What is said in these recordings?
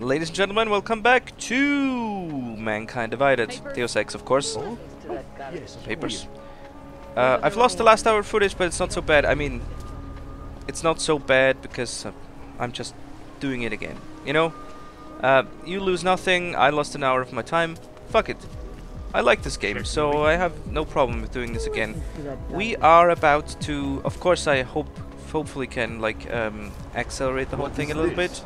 Ladies and gentlemen, welcome back to Mankind Divided. Deus Ex, of course. Papers. Uh, I've lost the last hour footage, but it's not so bad. I mean, it's not so bad because uh, I'm just doing it again. You know? Uh, you lose nothing, I lost an hour of my time. Fuck it. I like this game, so I have no problem with doing this again. We are about to, of course, I hope, hopefully, can like um, accelerate the whole thing a little bit.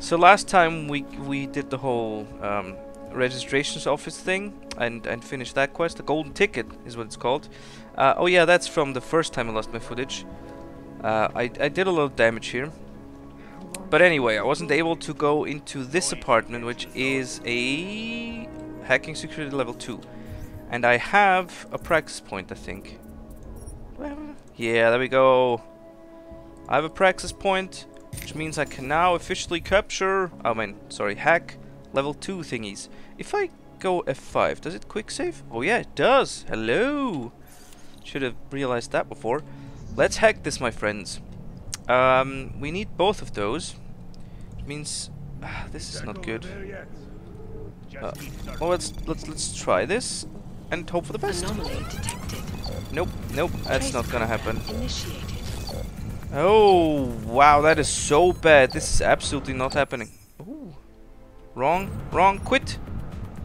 So last time we we did the whole um, registrations office thing and and finished that quest. The golden ticket is what it's called. Uh, oh yeah, that's from the first time I lost my footage. Uh, I I did a little damage here. But anyway, I wasn't able to go into this apartment, which is a hacking security level 2. And I have a praxis point, I think. Yeah, there we go. I have a praxis point, which means I can now officially capture, I mean, sorry, hack level 2 thingies. If I go F5, does it quick save? Oh yeah, it does. Hello. Should have realized that before. Let's hack this, my friends. Um, we need both of those. Which means ah, this is not good. Uh, well, let's let's let's try this and hope for the best. Nope, nope, that's not gonna happen. Oh, wow, that is so bad. This is absolutely not happening. Ooh. Wrong, wrong, quit.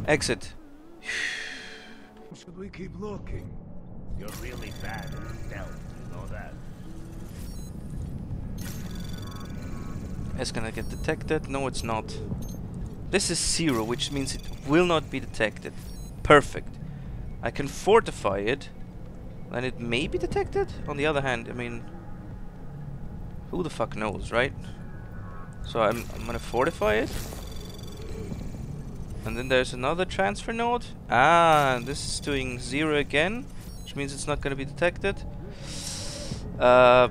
Exit. Should we keep looking? You're really bad at stealth, you know that. It's gonna get detected. No, it's not. This is zero, which means it will not be detected. Perfect. I can fortify it, and it may be detected. On the other hand, I mean, who the fuck knows, right? So I'm, I'm gonna fortify it. And then there's another transfer node. Ah, this is doing zero again, which means it's not gonna be detected. Uh,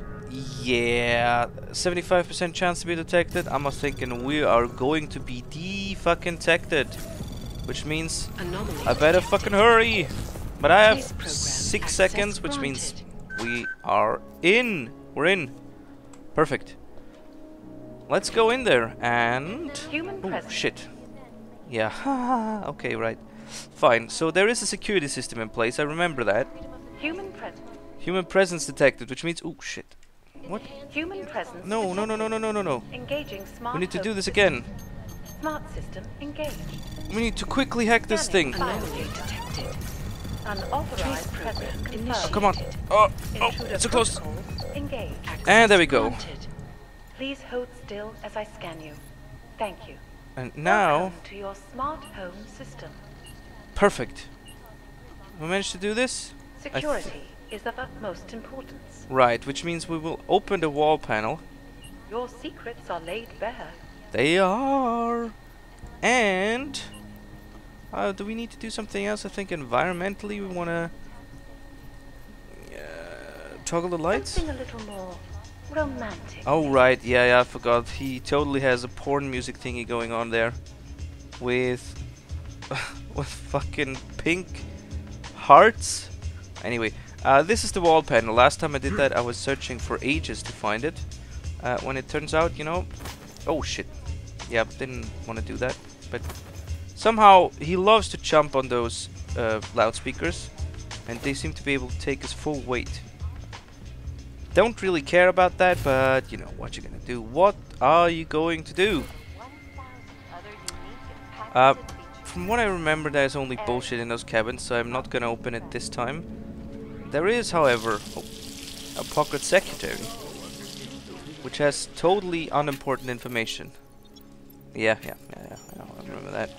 yeah, 75% chance to be detected. I'm thinking we are going to be de-fucking detected. Which means Anomaly I better detected. fucking hurry. But I have six seconds, which means we are in. We're in. Perfect. Let's go in there and... Oh, shit. Yeah, okay, right. Fine, so there is a security system in place, I remember that. Human presence. Human presence detected, which means... Oh, shit. What? Human presence. No, no, no, no, no, no, no, no. Engaging smart. We need to do this again. Smart system engaged. We need to quickly hack this thing. Anomaly detected. Unauthorized presence program. Oh, come on. Oh, oh, it's so close. Engaged. And there we go. Please hold still as I scan you. Thank you. And now... Welcome to your smart home system. Perfect. We managed to do this? Security is of utmost importance. Right, which means we will open the wall panel. Your secrets are laid bare. They are. And uh, do we need to do something else? I think environmentally we want to toggle the lights. Something a little more romantic. Oh right, yeah, yeah, I forgot. He totally has a porn music thingy going on there, with with fucking pink hearts. Anyway, uh, this is the wall panel. Last time I did that, I was searching for ages to find it. Uh, when it turns out, you know, oh shit, yeah, didn't want to do that. But somehow he loves to jump on those uh, loudspeakers, and they seem to be able to take his full weight. Don't really care about that, but you know what you're gonna do. What are you going to do? Uh, from what I remember, there's only bullshit in those cabins, so I'm not gonna open it this time. There is, however, a pocket secretary, which has totally unimportant information. Yeah, yeah, yeah, yeah I, know, I remember that.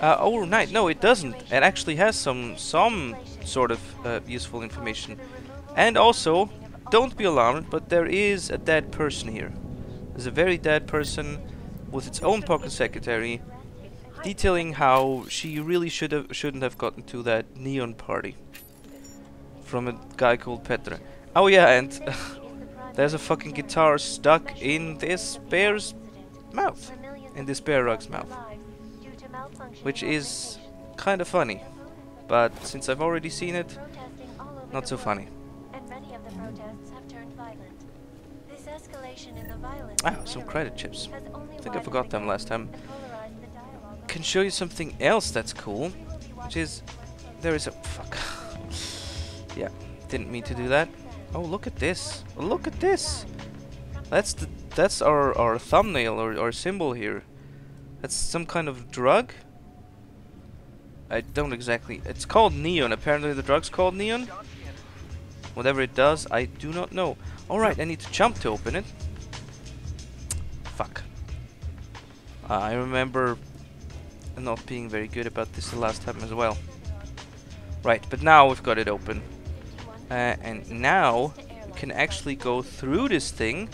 Uh, oh, right, no, it doesn't. It actually has some some sort of uh, useful information. And also, don't be alarmed, but there is a dead person here. There's a very dead person with its own pocket secretary, detailing how she really should have shouldn't have gotten to that neon party from a guy called Petra. Oh yeah, and there's a fucking guitar stuck in this bear's mouth, in this bear rug's mouth, which is kind of funny. But since I've already seen it, not so funny. Ah, some Italy credit chips. I think I forgot them last time. the. Can show you something else that's cool, which is there is a fuck. yeah, didn't mean to do that. Oh, look at this! Look at this! That's the that's our our thumbnail or our symbol here. That's some kind of drug. I don't exactly. It's called neon. Apparently, the drug's called neon. Whatever it does, I do not know. All right, I need to jump to open it. Fuck. Uh, I remember not being very good about this the last time as well. Right, but now we've got it open. Uh, and now we can actually go through this thing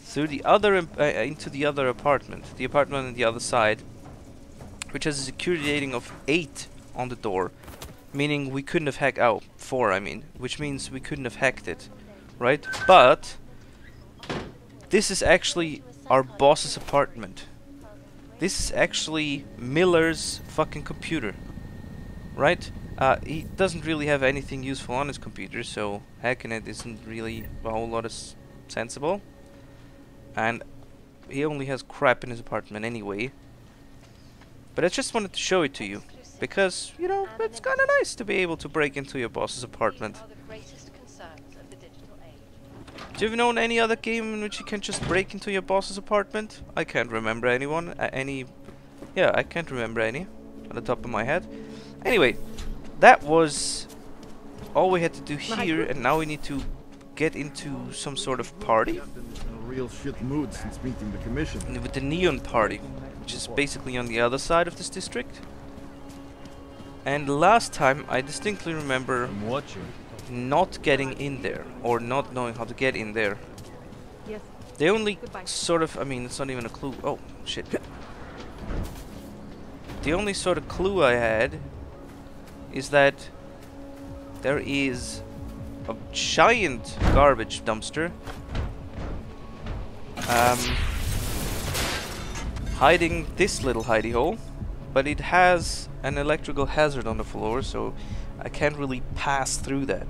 through the other uh, into the other apartment, the apartment on the other side, which has a security rating of eight on the door, meaning we couldn't have hacked. out Oh, four, I mean, which means we couldn't have hacked it, right? But this is actually our boss's apartment. This is actually Miller's fucking computer, right? Uh, he doesn't really have anything useful on his computer, so hacking it isn't really a whole lot of sensible. And he only has crap in his apartment anyway. But I just wanted to show it to you, because, you know, it's kind of nice to be able to break into your boss's apartment. Are the greatest concerns of the digital age. Do you know any other game in which you can just break into your boss's apartment? I can't remember anyone. Uh, any. Yeah, I can't remember any on the top of my head. Anyway, that was all we had to do here, and now we need to get into some sort of party in a real shit mood since meeting the commission. with the Neon Party, which is basically on the other side of this district. And last time, I distinctly remember not getting in there or not knowing how to get in there. Yes. The only Goodbye. sort of, I mean, it's not even a clue. Oh, shit. The only sort of clue I had is that there is a giant garbage dumpster um, hiding this little hidey hole, but it has an electrical hazard on the floor, so I can't really pass through that.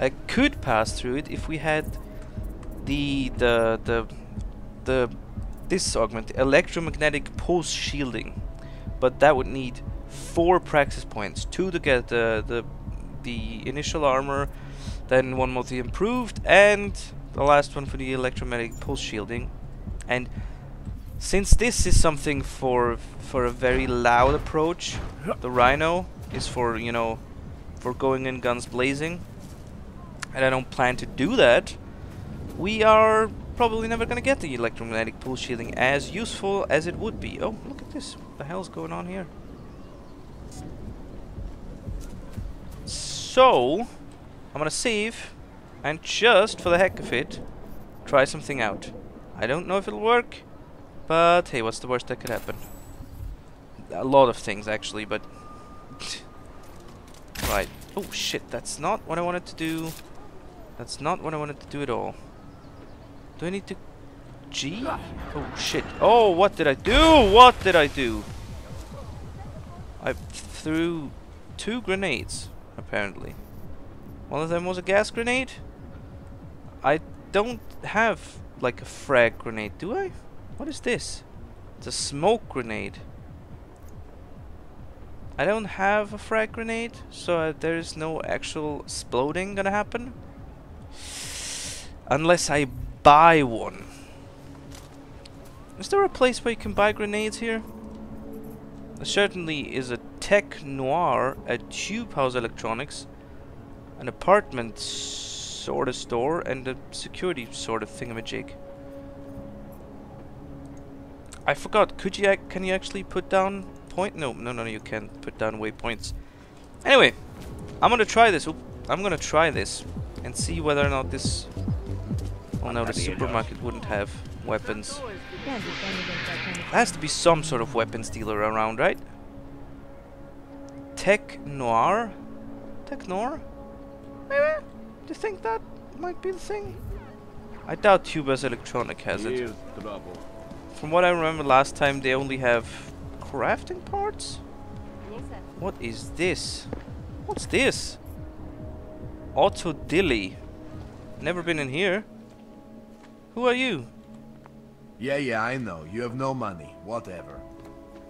I could pass through it if we had the the the the this augment electromagnetic pulse shielding, but that would need four praxis points: two to get the the the initial armor, then one more to improved, and the last one for the electromagnetic pulse shielding. And since this is something for for a very loud approach, the Rhino is for you know for going in guns blazing, and I don't plan to do that. We are probably never gonna get the electromagnetic pulse shielding as useful as it would be. Oh, look at this! What the hell's going on here? So, I'm gonna save, and just for the heck of it, try something out. I don't know if it'll work, but hey, what's the worst that could happen? A lot of things actually, but right. Oh shit, that's not what I wanted to do. That's not what I wanted to do at all. Do I need to G? Oh shit. Oh, what did I do? What did I do? I threw two grenades, apparently. One of them was a gas grenade. I don't have like a frag grenade, do I? What is this? It's a smoke grenade. I don't have a frag grenade, so uh, there is no actual exploding gonna happen. Unless I buy one. Is there a place where you can buy grenades here? There certainly is a Tech Noir, a Tube House Electronics, an apartment sort of store, and a security sort of thingamajig. I forgot. Could you? Can you actually put down point? No, no, no. You can't put down waypoints. Anyway, I'm gonna try this. I'm gonna try this and see whether or not this. Oh no, the supermarket wouldn't have weapons. There has to be some sort of weapons dealer around, right? Tech Noir? Tech Noir? Maybe? Do you think that might be the thing? I doubt Tubas Electronic has it. Here's trouble. From what I remember last time, they only have crafting parts? What is this? What's this? Auto Dilly. Never been in here. Who are you? Yeah, yeah, I know. You have no money. Whatever.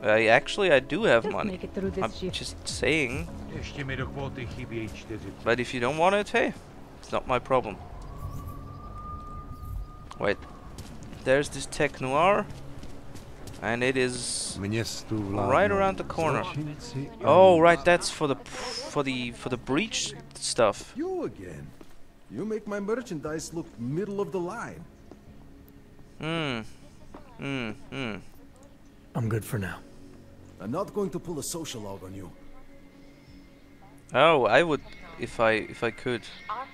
I actually I do have Just money. make it through this I'm shift. just saying. Ještě mi dovolte chybějí 40. But if you don't want it, hey, it's not my problem. Wait, there's this Tech Noir, and it is right around the corner. Oh, right, that's for the for the for the breach stuff. You again. You make my merchandise look middle of the line. Hmm. Hmm. Hmm. I'm good for now. I'm not going to pull a social log on you. Oh, I would if I if I could.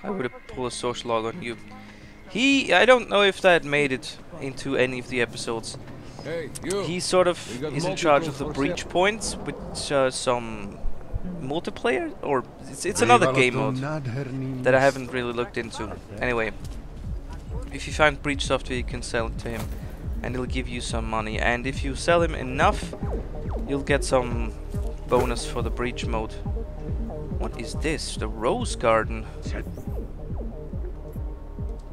I would pull a social log on you. He, I don't know if that made it into any of the episodes. Hey, you. He sort of is in charge of the multiple for breach points, which uh, some multiplayer or it's, it's another game mode that I haven't really looked into. Anyway, if you find breach software, you can sell it to him, and he'll give you some money. And if you sell him enough, you'll get some bonus for the breach mode. What is this? The rose garden.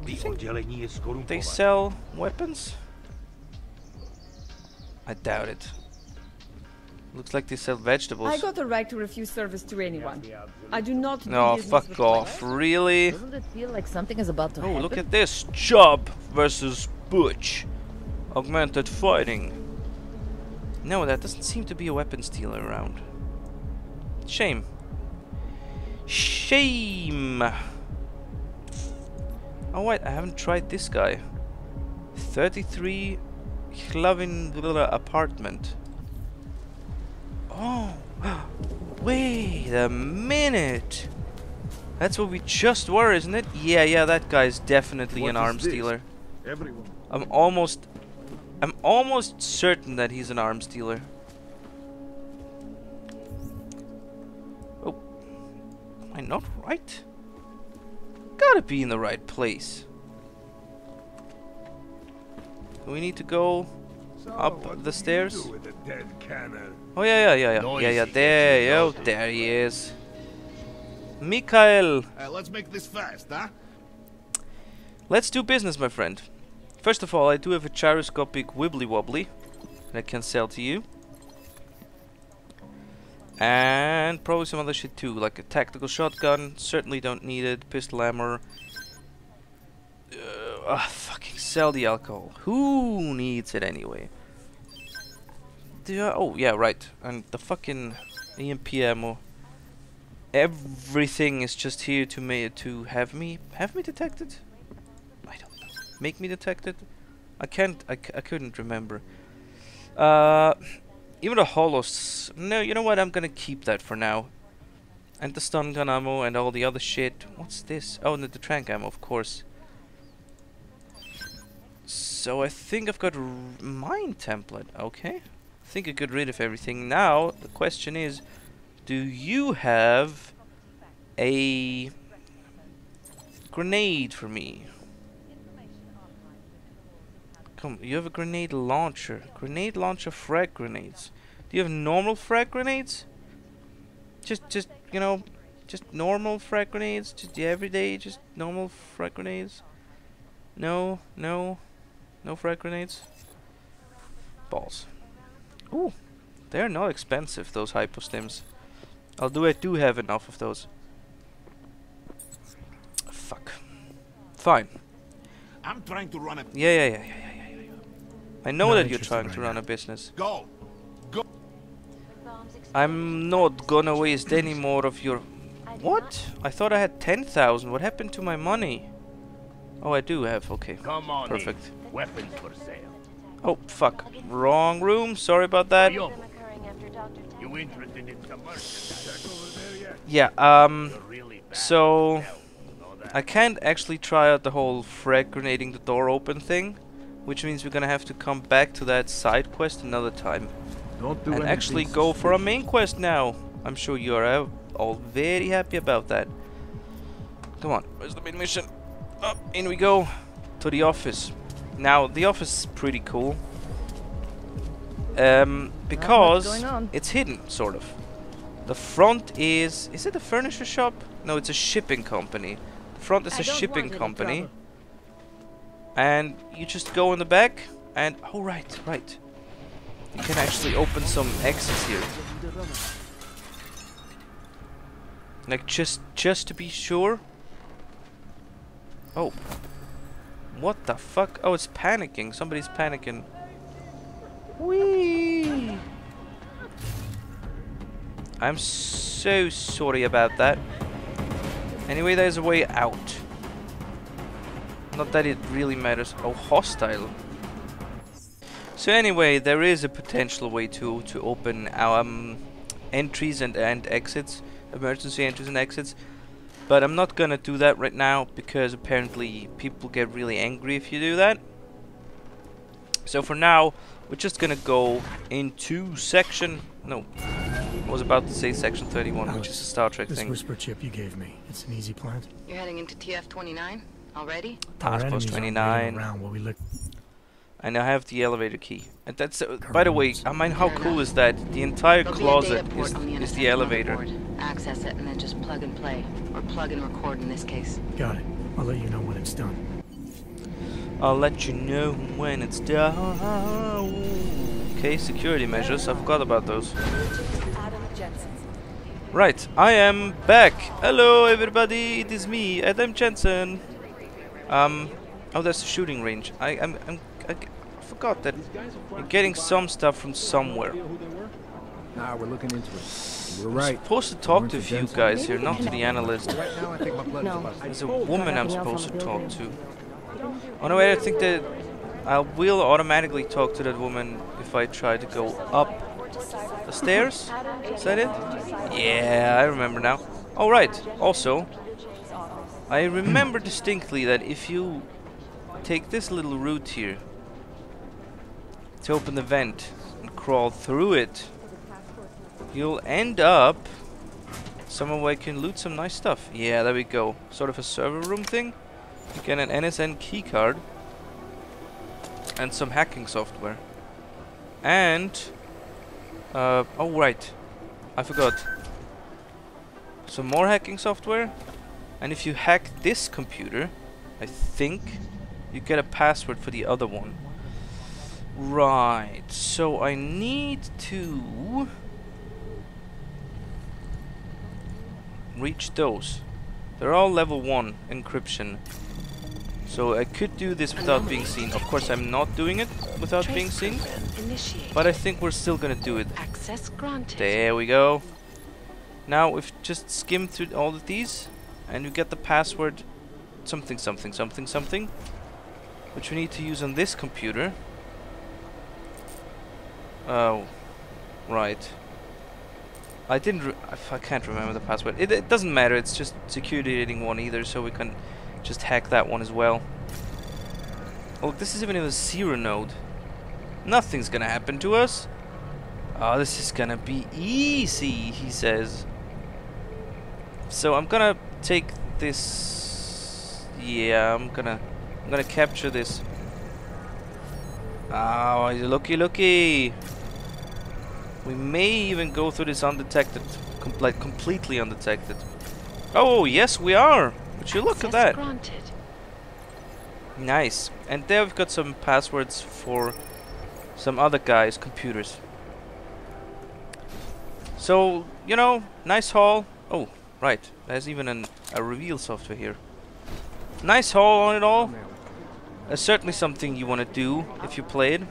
Ty They sell weapons? I doubt it. Looks like they sell vegetables. I got a right to refuse service to anyone. I do not do No, business fuck off. players. Really? Doesn't it feel like something is about to Oh, happen? look at this. Job versus Butch. Augmented fighting. No, that doesn't seem to be a weapons dealer around. Shame. Shame. Oh wait, I haven't tried this guy. 33 Hlavin apartment. Oh, wait a minute. That's what we just were, isn't it? Yeah, yeah, that guy's definitely What an arms this? dealer. Everyone. I'm almost I'm almost certain that he's an arms dealer. Oh. Am I not right? Gotta be in the right place. We need to go up the stairs? Oh yeah, yeah, yeah, yeah, yeah, yeah. There, yo, there he is. Mikhail, Uh, let's make this fast, huh? let's do business, my friend. First of all, I do have a gyroscopic wibbly wobbly that I can sell to you. And probably some other shit too, like a tactical shotgun. Certainly don't need it. Pistol ammo. Uh, fucking sell the alcohol. Who needs it anyway? Do I- oh yeah, right. And the fucking EMP ammo. Everything is just here to me to have me have me detected. I don't know. Make me detected. I can't. I, c- I couldn't remember. Uh, even the holos. No, you know what? I'm gonna keep that for now. And the stun gun ammo and all the other shit. What's this? Oh, and the trank ammo, of course. So I think I've got mine template. Okay. I think I got rid of everything. Now the question is, do you have a grenade for me? Come, you have a grenade launcher. Grenade launcher frag grenades. Do you have normal frag grenades? Just, just, you know, just normal frag grenades? Just the everyday, just normal frag grenades? No, no, no frag grenades? Balls. Ooh, they're not expensive, those hypostims. Although I do have enough of those. Fuck. Fine. I'm trying to run a Yeah, yeah, yeah, yeah, yeah, yeah, yeah. I know Not that you're trying right to run now. a business. go. Go. I'm not gonna waste any more of your... What? I thought I had 10,000. What happened to my money? Oh, I do have. Okay. Come on Perfect. in. Weapons for sale. Oh, fuck. Wrong room. Sorry about that. Yo, Them occurring after Dr. Tennant. you interested in some? Yeah, um... You're really bad So... at stealth, you know that? I can't actually try out the whole frag grenading the door open thing. Which means we're gonna have to come back to that side quest another time. Don't do and actually go for a main quest now. I'm sure you are uh, all very happy about that. Come on, where's the main mission? Up, in we go to the office. Now, the office is pretty cool. Um, because it's hidden, sort of. The front is... Is it a furniture shop? No, it's a shipping company. The front is I a shipping company, and you just go in the back, and oh right, right, you can actually open some exits here. Like just just to be sure. Oh. What the fuck? Oh, it's panicking. Somebody's panicking. Whee! I'm so sorry about that. Anyway, there's a way out. Not that it really matters. Oh, hostile. So anyway, there is a potential way to to open our um, entries and and exits, emergency entries and exits. But I'm not gonna do that right now because apparently people get really angry if you do that. So for now, we're just gonna go into section. No, I was about to say section 31, which is a Star Trek This thing. whisper chip you gave me, it's an easy plant. You're heading into TF-29 already? Our Task Force enemies aren't waiting 29. Around while we look. And I have the elevator key. And that's, uh, by the way, I mean, how Fair cool enough. is that? The entire There'll closet is, the is the elevator. motherboard. Access it and then just plug and play. Or plug and record in this case. Got it. I'll let you know when it's done. I'll let you know when it's done. Okay, security measures. I forgot about those. Right, I am back. Hello, everybody. It is me, Adam Jensen. Um, oh, there's a shooting range. I, I'm, I'm, I, g- I forgot that you're getting some stuff from somewhere. Nah, we're looking into it. We're I'm right. supposed to talk to a few you Jensen? guys here, not to the analyst. Right now, I think my blood is There's a woman I'm supposed to talk to. Oh no, wait, I think that I will automatically talk to that woman if I try to go up the stairs. Is that it? Yeah, I remember now. Oh right, also, I remember distinctly that if you take this little route here to open the vent and crawl through it, you'll end up somewhere where you can loot some nice stuff. Yeah, there we go. Sort of a server room thing. You get an NSN keycard and some hacking software. And uh, oh right, I forgot. Some more hacking software. And if you hack this computer, I think you get a password for the other one. Right. So I need to reach those. They're all level 1 encryption. So I could do this without being seen. Of course I'm not doing it without being seen. But I think we're still gonna do it. Access granted. There we go. Now we've just skimmed through all of these and we get the password something something something something which we need to use on this computer. Oh, right. I didn't. I can't remember the password. It, it doesn't matter. It's just security rating one either, so we can just hack that one as well. Oh, this is even a zero node. Nothing's gonna happen to us. Oh, this is gonna be easy, he says. So I'm gonna take this. Yeah, I'm gonna. I'm gonna capture this. Ah, oh, looky, looky. We may even go through this undetected, complete, completely undetected. Oh, yes, we are. Would you look at that? granted. Nice. And there we've got some passwords for some other guys' computers. So, you know, nice haul. Oh, right. There's even an, a reveal software here. Nice haul on it all. There's certainly something you want to do if you played.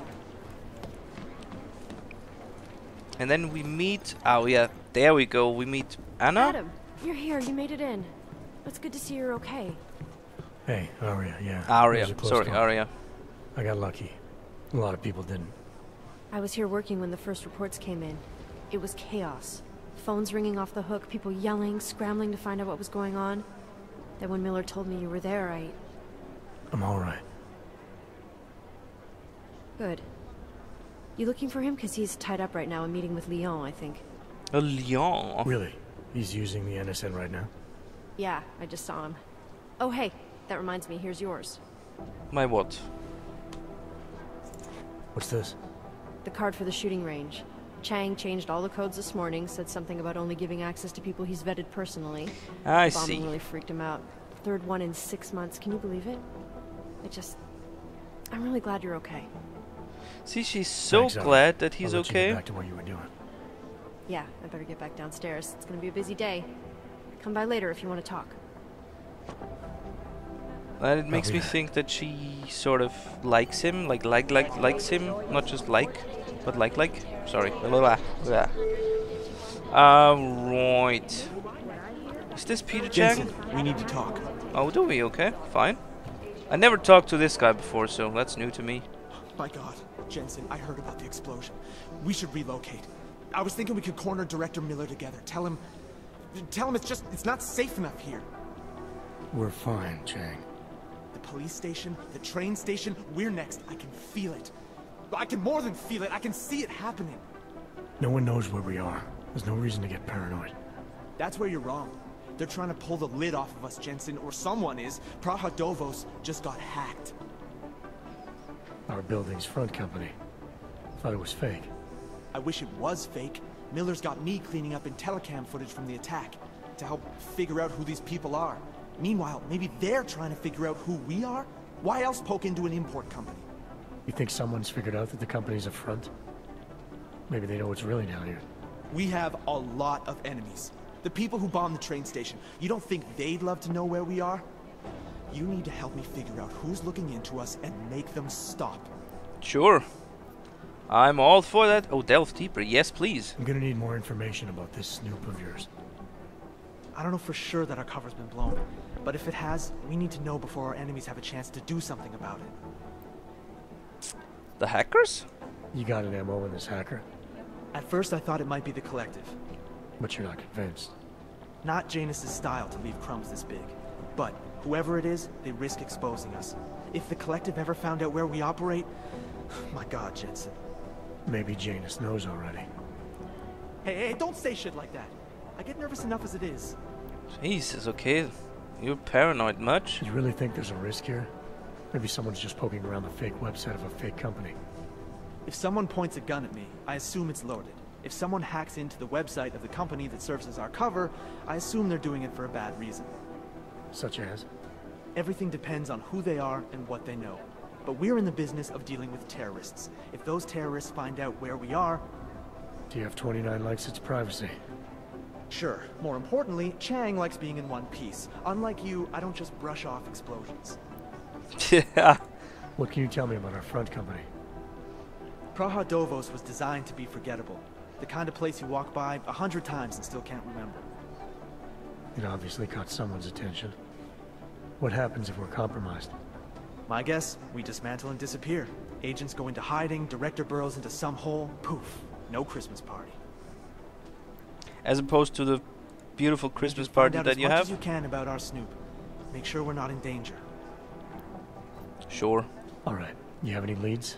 And then we meet. Oh, yeah. There we go. We meet Anna. Adam, you're here. You made it in. It's good to see you're okay. Hey, Aria, yeah. Aria. It was a close Sorry, call. Aria. I got lucky. A lot of people didn't. I was here working when the first reports came in. It was chaos. Phones ringing off the hook, people yelling, scrambling to find out what was going on. Then when Miller told me you were there, I... I'm alright. Good. You looking for him? Because he's tied up right now and meeting with Leon, I think. A Lyon. Really? He's using the NSN right now? Yeah, I just saw him. Oh, hey, that reminds me, here's yours. My what? What's this? The card for the shooting range. Chang changed all the codes this morning, said something about only giving access to people he's vetted personally. I Bombing see. really freaked him out. third one in six months. Can you believe it? I just. I'm really glad you're okay. See, she's so Thanks, glad that he's I'll let you get okay. back to what you were doing. Yeah, I better get back downstairs. It's gonna be a busy day. Come by later if you want to talk. And it makes me there. think that she sort of likes him, like like like likes him, not just like, but like like. Sorry. Blah, blah, blah. Um, right. Is this Peter Chang? We need to talk. Oh, do we? Okay, fine. I never talked to this guy before, so that's new to me. My god, Jensen, I heard about the explosion. We should relocate. I was thinking we could corner Director Miller together. Tell him... Tell him it's just... It's not safe enough here. We're fine, Chang. The police station, the train station, we're next. I can feel it. I can more than feel it. I can see it happening. No one knows where we are. There's no reason to get paranoid. That's where you're wrong. They're trying to pull the lid off of us, Jensen, or someone is. Praha Dovoz just got hacked. Our building's front company. Thought it was fake. I wish it was fake. Miller's got me cleaning up in telecam footage from the attack to help figure out who these people are. Meanwhile, maybe they're trying to figure out who we are? Why else poke into an import company? You think someone's figured out that the company's a front? Maybe they know what's really down here. We have a lot of enemies. The people who bombed the train station. You don't think they'd love to know where we are? You need to help me figure out who's looking into us and make them stop. Sure. I'm all for that. Oh, delve deeper. Yes, please. I'm gonna need more information about this snoop of yours. I don't know for sure that our cover's been blown, but if it has, we need to know before our enemies have a chance to do something about it. The hackers? You got an MO in this hacker, At first I thought it might be the Collective. but you're not convinced. Not Janus's style to leave crumbs this big. But whoever it is, they risk exposing us. If the Collective ever found out where we operate... My god, Jensen. Maybe Janus knows already. Hey, hey, don't say shit like that. I get nervous enough as it is. Jesus, okay. You're paranoid much? You really think there's a risk here? Maybe someone's just poking around the fake website of a fake company. If someone points a gun at me, I assume it's loaded. If someone hacks into the website of the company that serves as our cover, I assume they're doing it for a bad reason. Such as? Everything depends on who they are and what they know. But we're in the business of dealing with terrorists. If those terrorists find out where we are, TF-29 likes its privacy. sure. More importantly, Chang likes being in one piece. Unlike you, I don't just brush off explosions. yeah. What can you tell me about our front company? Praha Dovoz was designed to be forgettable. The kind of place you walk by a hundred times and still can't remember. It obviously caught someone's attention. What happens if we're compromised? My guess, we dismantle and disappear. Agents go into hiding, director burrows into some hole, poof, no Christmas party. As opposed to the beautiful Christmas Find party out that as you much have? as you can about our Snoop. Make sure we're not in danger. Sure. Alright, you have any leads?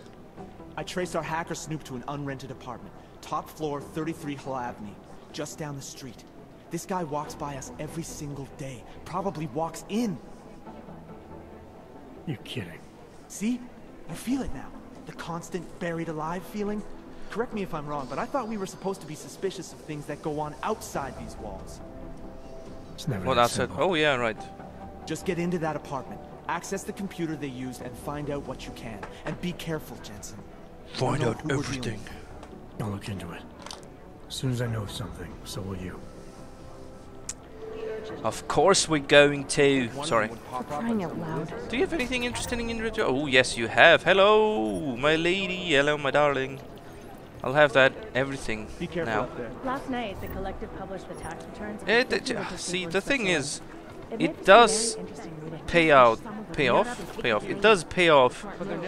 I traced our hacker Snoop to an unrented apartment, top floor, 33 Hlavny, just down the street. This guy walks by us every single day, probably walks in. You're kidding. See? I feel it now. The constant buried alive feeling. Correct me if I'm wrong, but I thought we were supposed to be suspicious of things that go on outside these walls. It's never Well, that that's it. Oh, yeah, right. Just get into that apartment, access the computer they used, and find out what you can. And be careful, Jensen. Find out who we're dealing everything. I'll look into it. As soon as I know something, so will you. Of course we're going to. Sorry. For crying out loud. Do you have anything interesting in your? Oh, yes, you have. Hello, my lady. Hello, my darling. I'll have that everything Be careful now. there. Last night, the collective published the tax returns. It, the it, 50 uh, see, the thing is, It made it for does some very interesting reading. pay out, Some of the pay off, pay off. It does pay off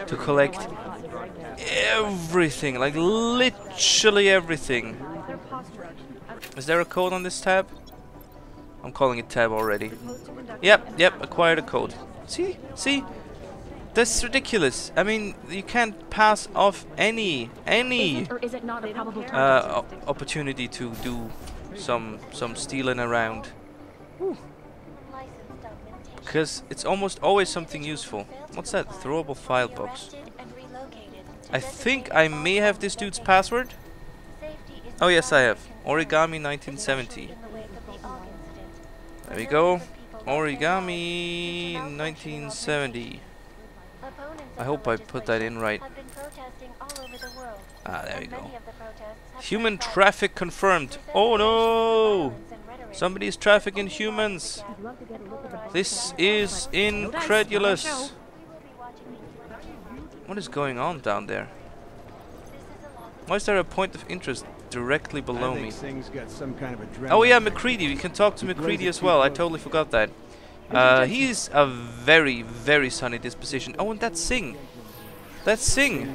to collect sure why they caught it. everything, like literally everything. Is there a code on this tab? I'm calling it tab already. Yep, yep, acquired a code. See, see, that's ridiculous. I mean, you can't pass off any, any Or is it not a probable uh, opportunity to do some some stealing around. Because it's almost always something useful. What's that? Throwable file box. I think I may have this dude's password. Oh yes, I have. Origami 1970. There we go. Origami 1970. I hope I put that in right. Ah, there we go. Human traffic confirmed. Oh no! Somebody's trafficking humans. This is incredulous. What is going on down there? Why is there a point of interest directly below me? kind of. Oh yeah, MacReady. We can talk to MacReady as well. I totally forgot that. Uh, he's a very, very sunny disposition. Oh, and that's Singh. That's Singh.